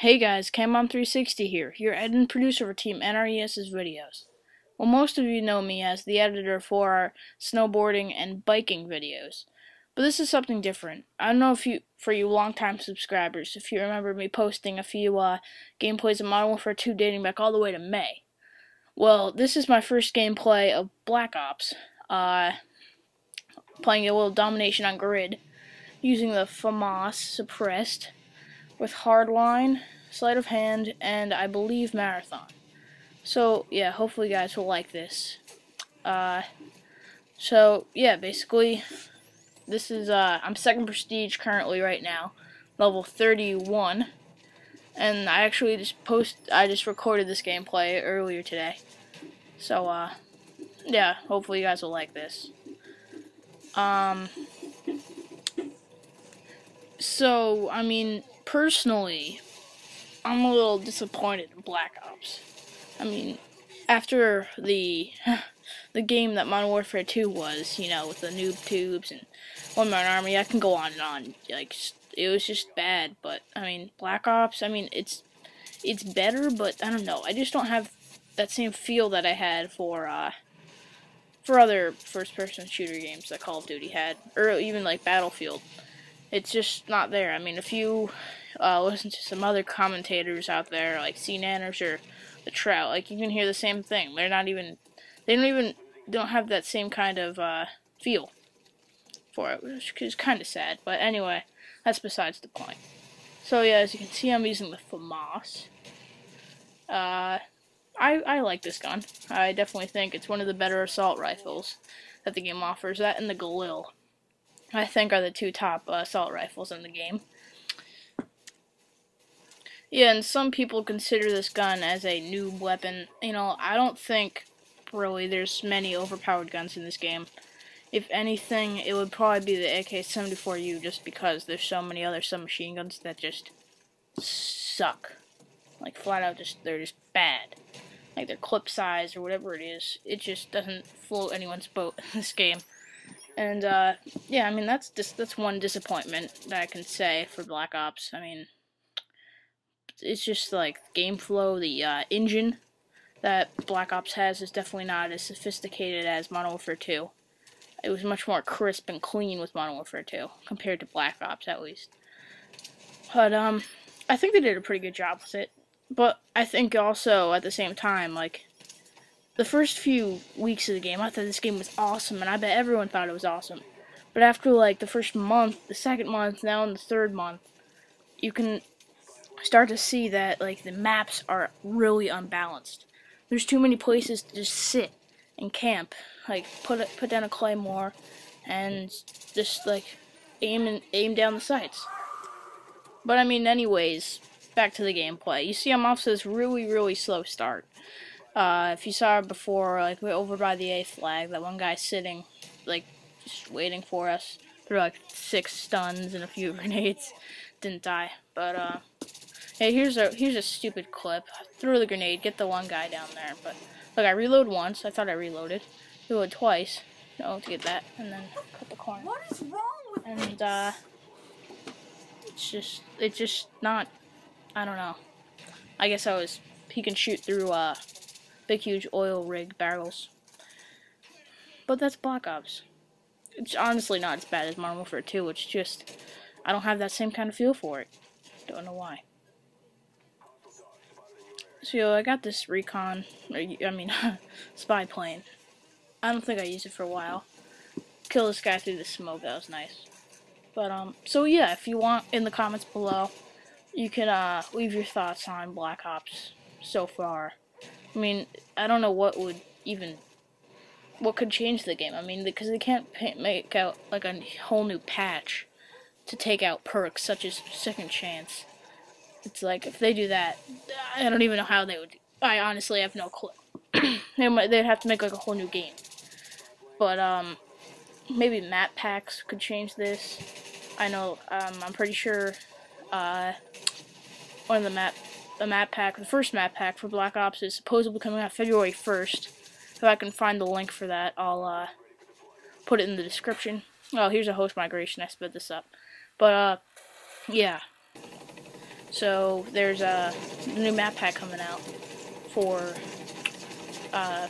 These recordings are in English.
Hey guys, Cambomb360 here, your editor and producer for Team NRES's videos. Well, most of you know me as the editor for our snowboarding and biking videos, but this is something different. I don't know if you, for you longtime subscribers, if you remember me posting a few uh, gameplays of Modern Warfare 2 dating back all the way to May. Well, this is my first gameplay of Black Ops, uh, playing a little domination on grid, using the FAMAS suppressed with Hardline, Sleight of Hand, and I believe Marathon. So, yeah, hopefully you guys will like this. Uh, so, yeah, basically, this is, uh, I'm second prestige currently right now, level 31, and I actually just post, I just recorded this gameplay earlier today. So, uh, yeah, hopefully you guys will like this. Um, so, I mean, personally, I'm a little disappointed in Black Ops. I mean, after the the game that Modern Warfare 2 was, you know, with the noob tubes and One Man Army, I can go on and on. Like, it was just bad. But I mean, Black Ops, I mean, it's it's better, but I don't know. I just don't have that same feel that I had for uh, for other first-person shooter games that Call of Duty had, or even like Battlefield it's just not there. I mean, if you uh, listen to some other commentators out there, like Seananners or the Trout, like you can hear the same thing. They're not even, they don't even, don't have that same kind of uh, feel for it, which is kind of sad. But anyway, that's besides the point. So yeah, as you can see, I'm using the FAMAS. Uh, I I like this gun. I definitely think it's one of the better assault rifles that the game offers. That and the Galil. I think are the two top uh, assault rifles in the game. Yeah, and some people consider this gun as a noob weapon. You know, I don't think really there's many overpowered guns in this game. If anything, it would probably be the AK-74U just because there's so many other submachine guns that just suck. Like, flat out, just they're just bad. Like, their clip size or whatever it is, it just doesn't float anyone's boat in this game. And uh, yeah, I mean that's just that's one disappointment that I can say for Black Ops. I mean, it's just like game flow, the uh, engine that Black Ops has is definitely not as sophisticated as Modern Warfare 2. It was much more crisp and clean with Modern Warfare 2 compared to Black Ops, at least. But um, I think they did a pretty good job with it. But I think also at the same time, like the first few weeks of the game, I thought this game was awesome, and I bet everyone thought it was awesome. But after like the first month, the second month, now in the third month, you can start to see that like the maps are really unbalanced. There's too many places to just sit and camp. Like put a, put down a claymore and just like aim and aim down the sights. But I mean, anyways, back to the gameplay. You see, I'm off to this really, really slow start. Uh, if you saw it before, like we're over by the A flag, that one guy sitting, like just waiting for us. Threw like six stuns and a few grenades. Didn't die, but uh, hey, here's a here's a stupid clip. Threw the grenade, get the one guy down there, but look, I reload once. I thought I reloaded. Reload twice. No, to get that, and then cut the corner. What is wrong with And uh, it's just it's just not. I don't know. I guess I was. He can shoot through uh big huge oil rig barrels. But that's Black Ops. It's honestly not as bad as Modern Warfare 2, it's just, I don't have that same kind of feel for it. Don't know why. So I got this recon, or, I mean, spy plane. I don't think I used it for a while. Kill this guy through the smoke, that was nice. But, um, so yeah, if you want, in the comments below, you can, uh, leave your thoughts on Black Ops so far. I mean, I don't know what would even what could change the game. I mean, because they can't make out like a whole new patch to take out perks such as Second Chance. It's like if they do that, I don't even know how they would. I honestly have no clue. they might, they'd have to make like a whole new game. But um, maybe map packs could change this. I know. Um, I'm pretty sure. Uh, one of the map the map pack, the first map pack for Black Ops is supposedly coming out February 1st. If I can find the link for that, I'll uh, put it in the description. Oh, here's a host migration. I sped this up. But, uh, yeah. So there's a new map pack coming out for uh,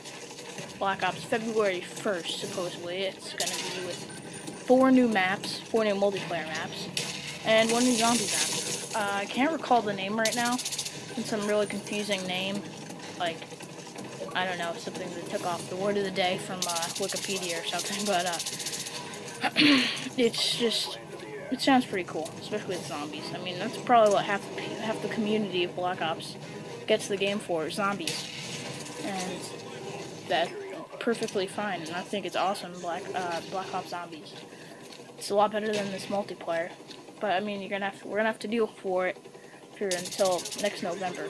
Black Ops February 1st, supposedly. It's going to be with four new maps, four new multiplayer maps, and one new zombie map. Uh, I can't recall the name right now. Some really confusing name, like, I don't know, something that took off the word of the day from uh, Wikipedia or something, but uh, it's just, it sounds pretty cool, especially with zombies. I mean, that's probably what half, half the community of Black Ops gets the game for, zombies. And that's perfectly fine, and I think it's awesome, Black, uh, Black Ops Zombies. It's a lot better than this multiplayer, but I mean, you're gonna have to, we're gonna have to deal for it until next November,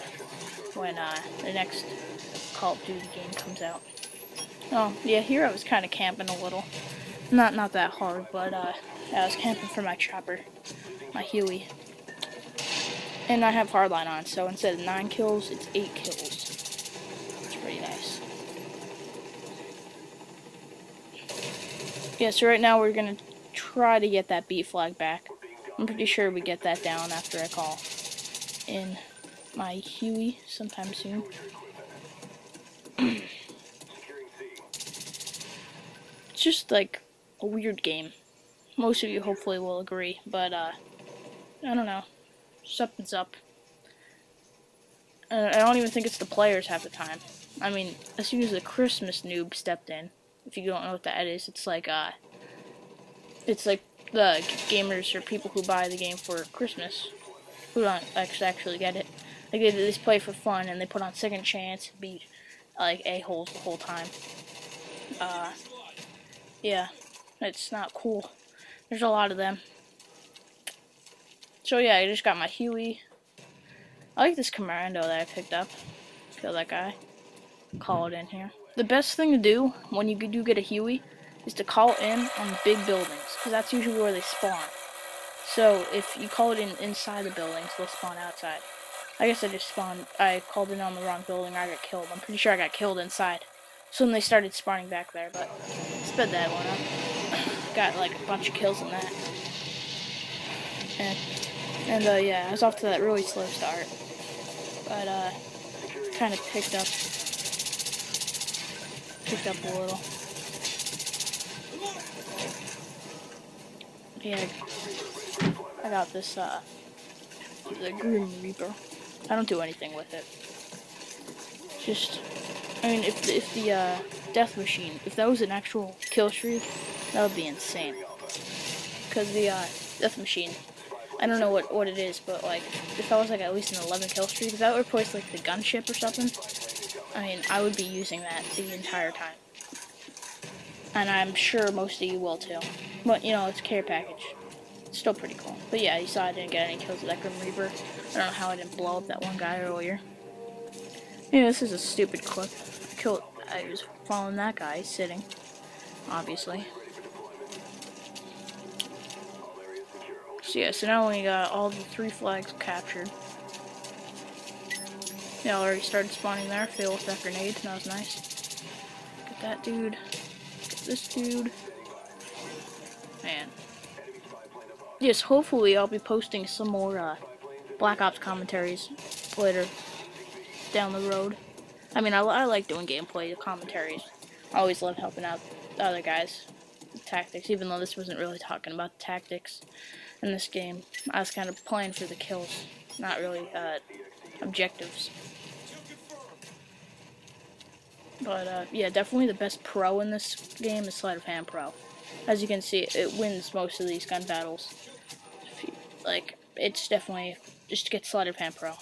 when uh, the next Call of Duty game comes out. Oh, yeah, here I was kind of camping a little. Not not that hard, but uh, I was camping for my chopper, my Huey. And I have hardline on, so instead of 9 kills, it's 8 kills. It's pretty nice. Yeah, so right now we're going to try to get that beat flag back. I'm pretty sure we get that down after I call in my Huey sometime soon. it's just like a weird game. Most of you hopefully will agree, but uh, I don't know. Something's up. I don't even think it's the players half the time. I mean, as soon as the Christmas noob stepped in, if you don't know what that is, it's like uh, it's like the gamers or people who buy the game for Christmas who don't actually actually get it. Like they just play for fun and they put on second chance, beat like a holes the whole time. Uh, yeah, it's not cool. There's a lot of them. So yeah, I just got my Huey. I like this commando that I picked up. Kill that guy. Call it in here. The best thing to do when you do get a Huey is to call in on big buildings, because that's usually where they spawn. So if you call it in inside the buildings, they'll spawn outside. I guess I just spawned, I called in on the wrong building, I got killed. I'm pretty sure I got killed inside. So then they started spawning back there, but sped that one up. got like a bunch of kills in that. And, and uh, yeah, I was off to that really slow start. But, uh, kind of picked up, picked up a little. Yeah, I got this, uh, the Grim Reaper. I don't do anything with it. Just, I mean, if the, if the uh, Death Machine, if that was an actual kill streak, that would be insane. Because the uh, Death Machine, I don't know what, what it is, but like, if that was like at least an 11 kill streak, if that would replace like the gunship or something, I mean, I would be using that the entire time. And I'm sure most of you will too. But, you know, it's care package. Still pretty cool. But yeah, you saw I didn't get any kills with that Grim Reaper. I don't know how I didn't blow up that one guy earlier. Yeah, this is a stupid clip. Killed, I was following that guy sitting, obviously. So yeah, so now we got all the three flags captured. Yeah, I already started spawning there. Fail with that grenade. That was nice. Get that dude. Get this dude. Yes, hopefully I'll be posting some more uh, Black Ops commentaries later down the road. I mean, I, I like doing gameplay commentaries. I always love helping out other guys tactics, even though this wasn't really talking about tactics in this game. I was kind of playing for the kills, not really uh, objectives. But uh, yeah, definitely the best pro in this game is Sleight of Hand Pro. As you can see, it wins most of these gun battles. Like, it's definitely just get Sleight Pan Pro.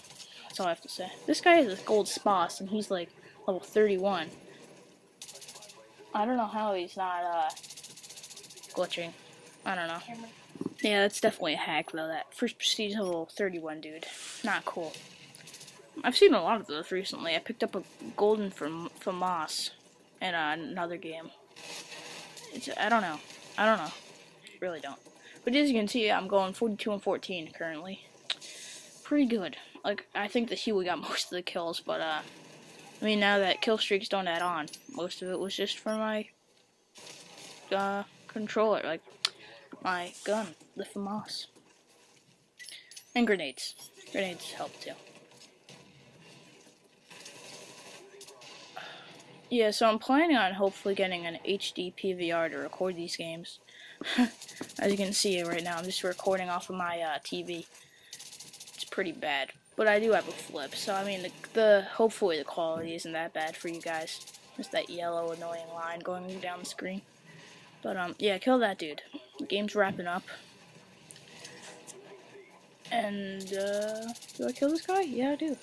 That's all I have to say. This guy is a gold sposs, and he's like level 31. I don't know how he's not uh, glitching. I don't know. Yeah, that's definitely a hack though. That first prestige level 31 dude, not cool. I've seen a lot of those recently. I picked up a golden from FAMAS in uh, another game. It's, I don't know. I don't know. Really don't. But as you can see, I'm going 42 and 14 currently. Pretty good. Like, I think the Huey got most of the kills, but, uh, I mean, now that kill streaks don't add on, most of it was just for my, uh, controller, like, my gun, the FAMAS. And grenades. Grenades help too. Yeah, so I'm planning on hopefully getting an HD PVR to record these games. As you can see right now, I'm just recording off of my uh, TV. It's pretty bad, but I do have a flip, so I mean, the, the hopefully the quality isn't that bad for you guys. Just that yellow annoying line going down the screen. But um, yeah, kill that dude. The game's wrapping up. And uh, do I kill this guy? Yeah, I do.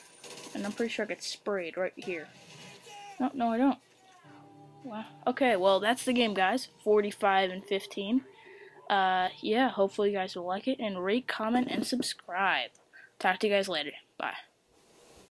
And I'm pretty sure I get sprayed right here. No, no, I don't. Wow. Okay, well, that's the game, guys. 45 and 15. Uh, yeah, hopefully you guys will like it. And rate, comment, and subscribe. Talk to you guys later. Bye.